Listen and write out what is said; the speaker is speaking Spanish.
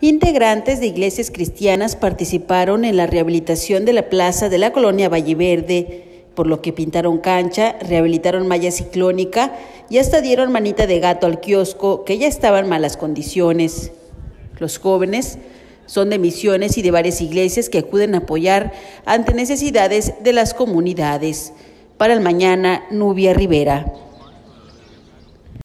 Integrantes de iglesias cristianas participaron en la rehabilitación de la plaza de la colonia Valle Verde, por lo que pintaron cancha, rehabilitaron malla ciclónica y hasta dieron manita de gato al kiosco que ya estaba en malas condiciones. Los jóvenes son de misiones y de varias iglesias que acuden a apoyar ante necesidades de las comunidades. Para el mañana, Nubia Rivera.